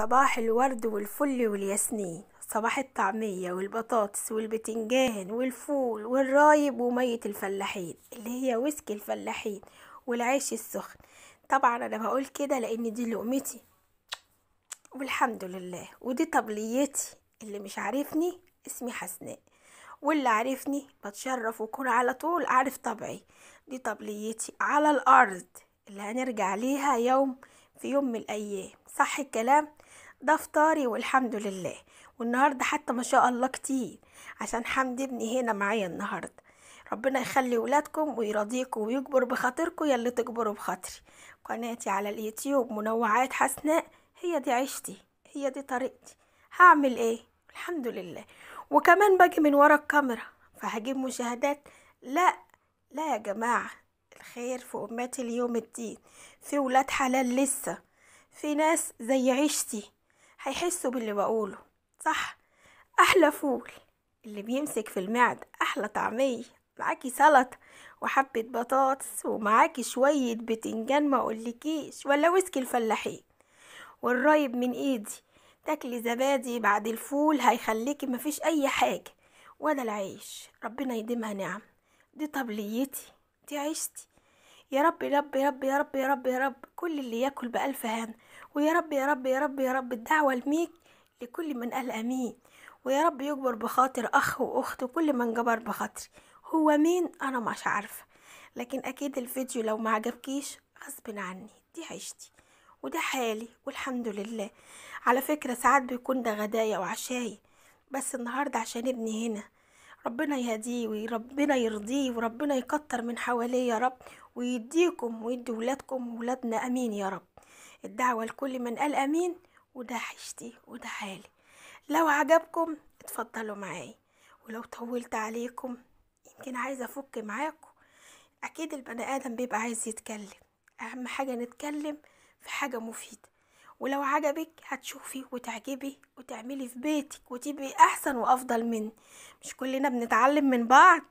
صباح الورد والفل والياسمين صباح الطعمية والبطاطس والبتنجان والفول والرايب ومية الفلاحين اللي هي ويسك الفلاحين والعيش السخن. طبعا أنا بقول كده لأن دي لقمتي. والحمد لله. ودي طبليتي. اللي مش عارفني اسمي حسناء. واللي عارفني بتشرف وكون على طول عارف طبعي. دي طبليتي على الأرض اللي هنرجع ليها يوم في يوم من الأيام. صح الكلام؟ ده فطاري والحمد لله. والنهارده حتى ما شاء الله كتير عشان حمد ابني هنا معايا النهارده. ربنا يخلي ولادكم ويرضيكم ويكبر بخاطركم يا اللي تكبروا بخاطري. قناتي على اليوتيوب منوعات حسناء هي دي عيشتي هي دي طريقتي. هعمل إيه؟ الحمد لله. وكمان باجي من ورا الكاميرا فهجيب مشاهدات. لا لا يا جماعة الخير في أمتي اليوم الدين. في ولاد حلال لسه في ناس زي عيشتي. هيحسوا باللي بقوله صح؟ أحلى فول اللي بيمسك في المعدة أحلى طعمية معاكي سلطة وحبة بطاطس ومعاكي شوية بتنجان ما أقولكيش ولا ويسكي الفلاحين. والرايب من إيدي تاكلي زبادي بعد الفول هيخليكي مفيش أي حاجة ولا العيش. ربنا يديمها نعم. دي طبليتي دي عيشتي. يا رب يا رب يا رب يا رب يا رب يا رب. كل اللي ياكل بألف هنا. ويا رب يا رب يا رب يا رب الدعوة لميك لكل من قال أمين. ويا رب يكبر بخاطر أخ وأخت وكل من جبر بخاطري هو مين؟ أنا مش عارفة. لكن أكيد الفيديو لو ما عجبكيش غصب عني. دي عيشتي. وده حالي والحمد لله. على فكرة ساعات بيكون ده غدايا وعشاي. بس النهاردة عشان ابني هنا. ربنا يهديه وربنا يرضيه وربنا يكتر من حواليه يا رب. ويديكم ويدي ولادكم وولادنا آمين يا رب. الدعوة لكل من قال آمين وده عيشتي وده حالي. لو عجبكم اتفضلوا معايا ولو طولت عليكم يمكن عايزة أفك معاكم. أكيد البني آدم بيبقى عايز يتكلم. أهم حاجة نتكلم في حاجة مفيدة. ولو عجبك هتشوفي وتعجبي وتعملي في بيتك وتبقي أحسن وأفضل مني. مش كلنا بنتعلم من بعض.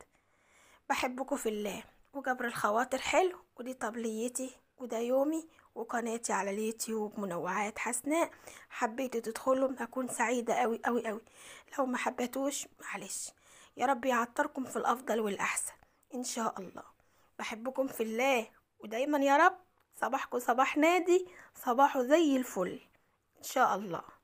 بحبكم في الله. وجبر الخواطر حلو ودي طبليتي وده يومي وقناتي على اليوتيوب منوعات حسناء. حبيتوا تدخلوا هكون سعيدة قوي قوي قوي لو ما حبيتوش معلش. يا رب يعطركم في الأفضل والأحسن. إن شاء الله. بحبكم في الله. ودايما يا رب صباحكم صباح نادي صباحه زي الفل. إن شاء الله.